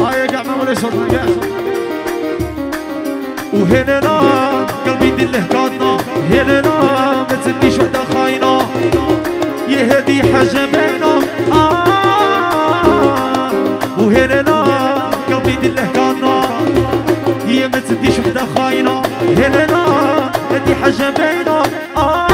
هاي قاع ما ولا صوت قاع وهنا قلبي دله كاتنا هنا لا ما تسديش وحده خاينه يا هدي حاجة باينه آه وهنا قلبي دله كاتنا هي ما تسديش وحده خاينه هنا لا هدي حاجة باينه آه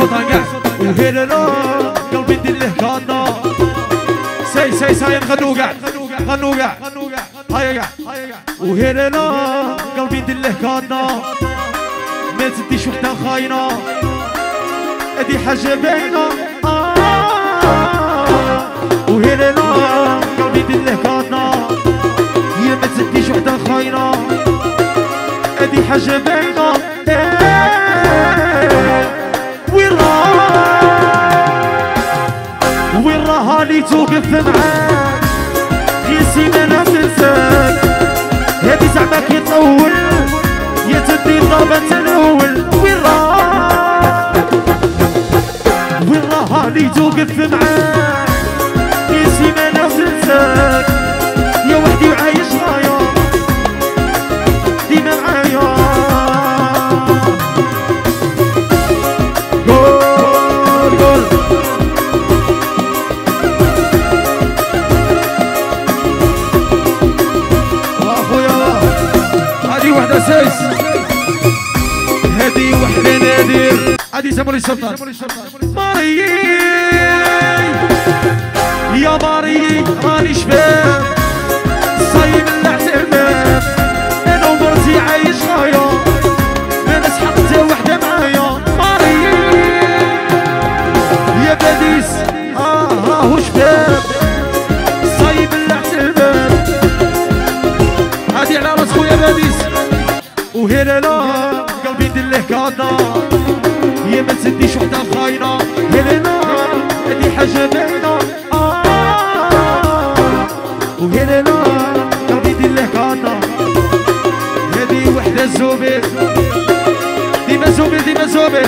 وهنا لا قلبي ندله كانا سي سي سي غنو قاع غنو وهنا لا قلبي ندله كانا ما تديش وحده خاينه هادي حاجة باينه آه توقف معاك. في سيمانة تنساك. هادي زعما كيطول يا تدي ضربة هذه سمولي السلطان ماري يا ماري راني شباب صايم الاعتماد أنا ومرتي عايش غاية. ما نسحق حتى وحدة معايا. ماري يا باديس آه راهو شباب صايب الاعتماد هادي على راس خويا باديس وهنا لا قلبي ندله كادا هنا لا هادي حاجة باينه آه. وهنا لا قلبي ندله كادا هادي وحدة زوبي ديما زوبي ديما زوبي